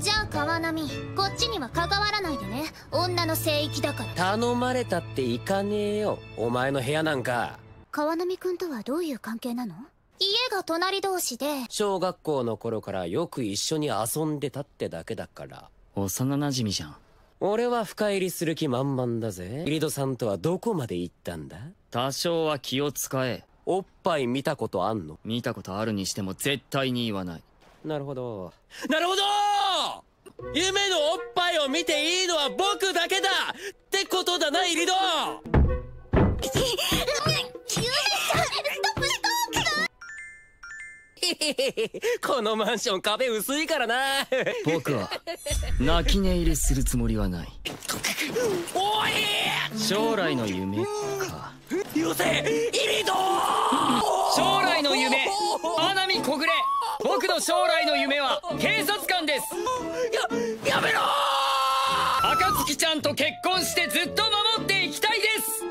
じゃあ川波こっちには関わらないでね。女の聖域だから。頼まれたって行かねえよお前の部屋なんか。川波くんとはどういう関係なの？家が隣同士で。小学校の頃からよく一緒に遊んでたってだけだから。幼馴染じゃん。俺は深入りする気満々だぜ。イリドさんとはどこまで行ったんだ？多少は気を使え。おっぱい見たことあんの？見たことあるにしても絶対に言わない。なるほど。なるほど夢のおっぱいを見ていいのは僕だけだ!ってことだなイリド! このマンション壁薄いからな!僕は泣き寝入れするつもりはない。おい!将来の夢か。よせイリド将来僕の将来の夢は警察官です。ややめろ暁ちゃんと結婚してずっと守っていきたいです。